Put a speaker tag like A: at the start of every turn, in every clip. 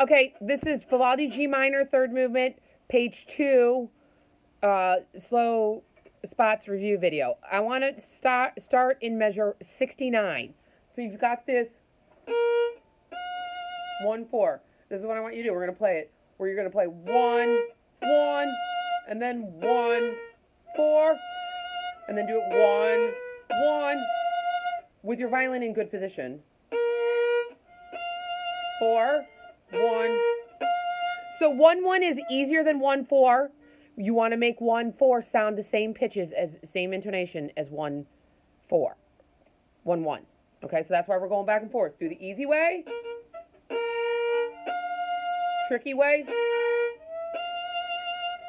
A: Okay, this is Vivaldi G minor, third movement, page two, uh, slow spots review video. I want to start start in measure 69. So you've got this one four. This is what I want you to do. We're gonna play it. Where you're gonna play one, one, and then one, four, and then do it one, one, with your violin in good position. Four, one. So one one is easier than one four. You want to make one four sound the same pitches as same intonation as one four. One one. Okay, so that's why we're going back and forth. Do the easy way, tricky way,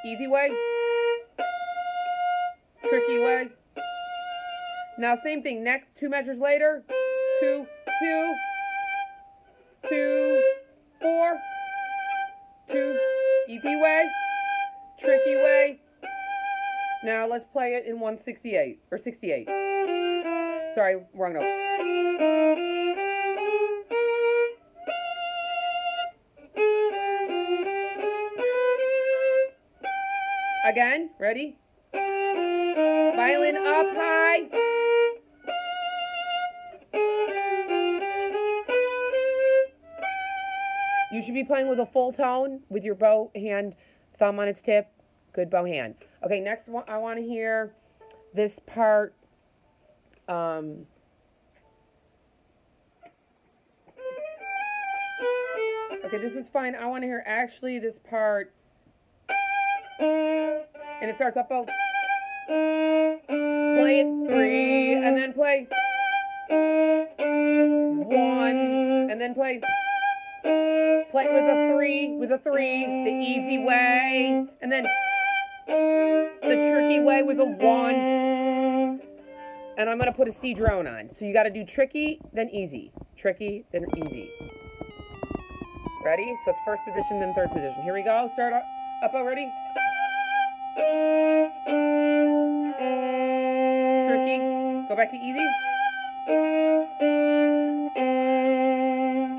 A: easy way, tricky way. Now same thing. Next two measures later, two, two, two, four, two, easy way, tricky way. Now let's play it in 168 or 68. Sorry, wrong note. Again, ready? Violin up high. You should be playing with a full tone with your bow hand, thumb on its tip. Good bow hand. Okay, next one, I want to hear this part. Um, okay, this is fine. I want to hear actually this part. And it starts up bow. Play it three, and then play one, and then play. Play with a three, with a three, the easy way, and then the tricky way with a one. And I'm gonna put a C drone on. So you gotta do tricky, then easy. Tricky, then easy. Ready? So it's first position, then third position. Here we go. Start up, up already. Tricky. Go back to easy.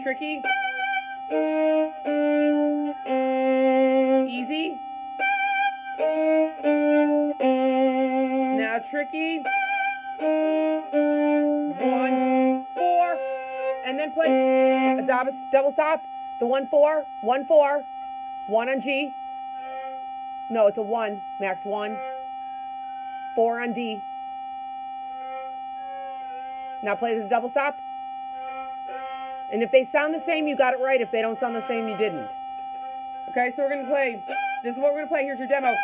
A: Tricky. Easy. Now tricky. One, four, and then play a double stop. The one four, one four, one on G. No, it's a one, max one. Four on D. Now play this double stop. And if they sound the same, you got it right. If they don't sound the same, you didn't. Okay, so we're to play. This is what we're to play. Here's your demo.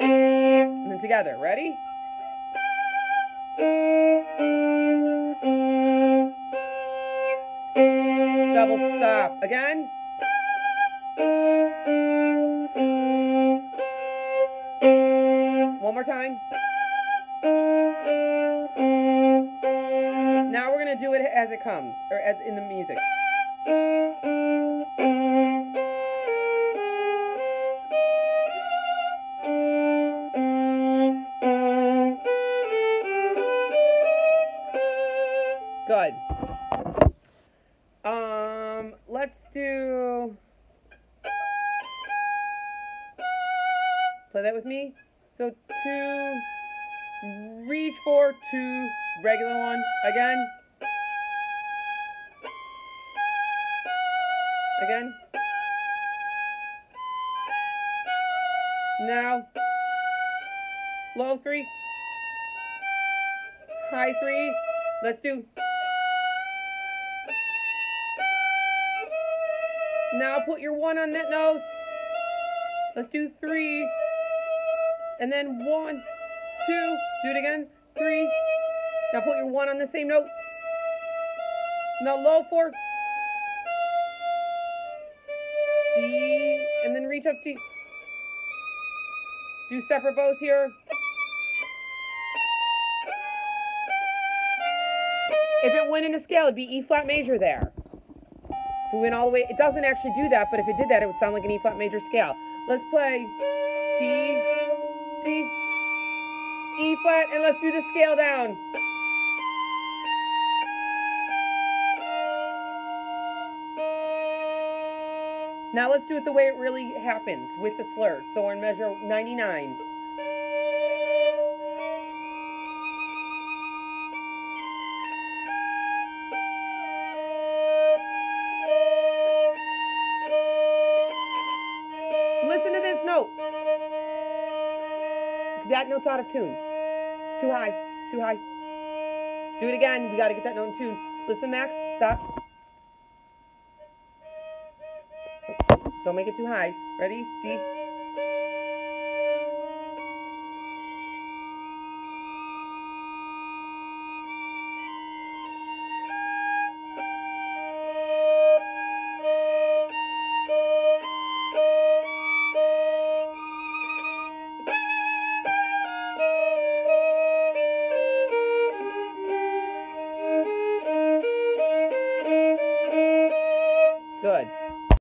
A: And then together. Ready? Double stop. Again. One more time. Now we're going to do it as it comes, or as in the music. Good. Um, let's do. Play that with me. So two, reach for two, regular one again. Again. Now, low three, high three. Let's do. Now put your one on that note. Let's do three. And then one, two. Do it again. Three. Now put your one on the same note. Now low four. D. And then reach up to. Do separate bows here. If it went in a scale, it'd be E flat major there. If it went all the way, it doesn't actually do that, but if it did that, it would sound like an E flat major scale. Let's play D, D, E flat, and let's do the scale down. Now let's do it the way it really happens with the slur. So we're in measure 99. Listen to this note. That note's out of tune. It's too high. It's too high. Do it again. We got to get that note in tune. Listen, Max. Stop. Don't make it too high. Ready? D.